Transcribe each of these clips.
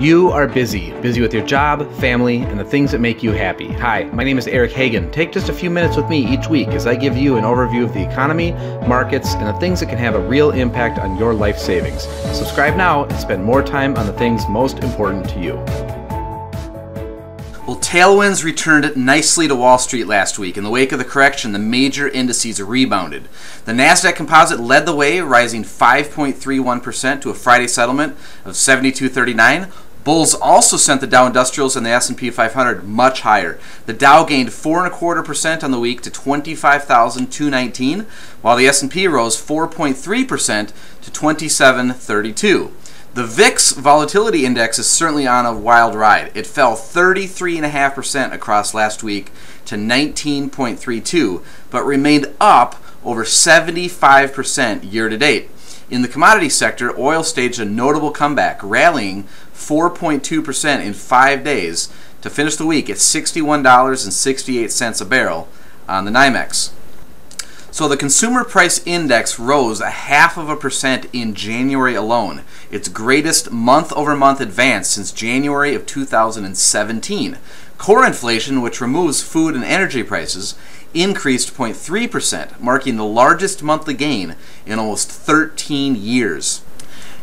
You are busy, busy with your job, family, and the things that make you happy. Hi, my name is Eric Hagen. Take just a few minutes with me each week as I give you an overview of the economy, markets, and the things that can have a real impact on your life savings. Subscribe now and spend more time on the things most important to you. Well, tailwinds returned nicely to Wall Street last week. In the wake of the correction, the major indices rebounded. The Nasdaq Composite led the way, rising 5.31% to a Friday settlement of 72.39. Bulls also sent the Dow Industrials and the S&P 500 much higher. The Dow gained four and a quarter percent on the week to 25,219, while the S&P rose 4.3 percent to 2732. The VIX volatility index is certainly on a wild ride. It fell 33.5% across last week to 19.32, but remained up over 75% year to date. In the commodity sector, oil staged a notable comeback, rallying 4.2% in five days to finish the week at $61.68 a barrel on the NYMEX. So the consumer price index rose a half of a percent in January alone, its greatest month over month advance since January of 2017. Core inflation, which removes food and energy prices, increased 0.3%, marking the largest monthly gain in almost 13 years.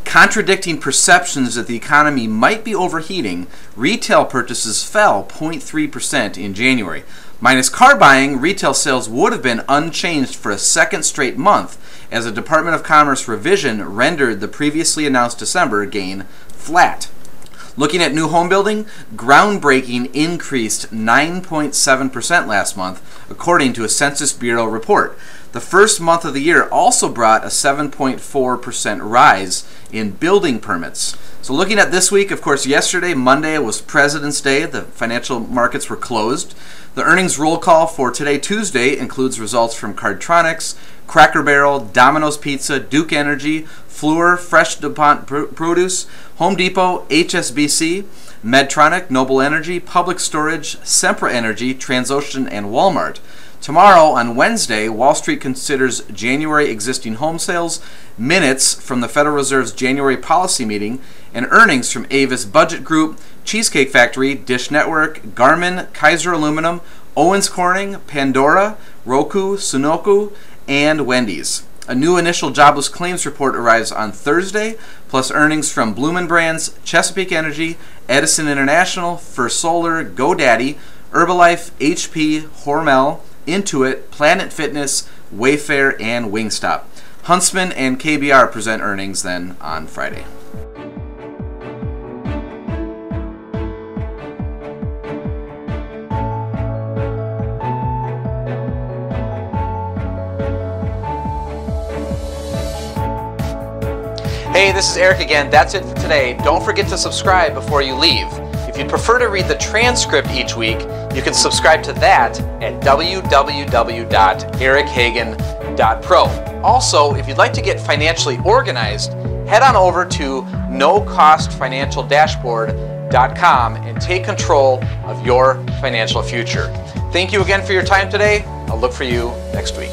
Contradicting perceptions that the economy might be overheating, retail purchases fell 0.3% in January, Minus car buying, retail sales would have been unchanged for a second straight month, as a Department of Commerce revision rendered the previously announced December gain flat. Looking at new home building, groundbreaking increased 9.7% last month, according to a Census Bureau report. The first month of the year also brought a 7.4% rise in building permits. So, looking at this week, of course, yesterday, Monday, was President's Day. The financial markets were closed. The earnings roll call for today, Tuesday, includes results from Cardtronics, Cracker Barrel, Domino's Pizza, Duke Energy, Fluor, Fresh DuPont Produce, Home Depot, HSBC, Medtronic, Noble Energy, Public Storage, Sempra Energy, Transocean, and Walmart. Tomorrow, on Wednesday, Wall Street considers January existing home sales, minutes from the Federal Reserve's January policy meeting, and earnings from Avis Budget Group, Cheesecake Factory, Dish Network, Garmin, Kaiser Aluminum, Owens Corning, Pandora, Roku, Sunoco, and Wendy's. A new initial jobless claims report arrives on Thursday, plus earnings from Bloomin' Brands, Chesapeake Energy, Edison International, First Solar, GoDaddy, Herbalife, HP, Hormel, Intuit, Planet Fitness, Wayfair, and Wingstop. Huntsman and KBR present earnings then on Friday. Hey, this is Eric again. That's it for today. Don't forget to subscribe before you leave. If you'd prefer to read the transcript each week, you can subscribe to that at www.erichagen.pro. Also, if you'd like to get financially organized, head on over to nocostfinancialdashboard.com and take control of your financial future. Thank you again for your time today. I'll look for you next week.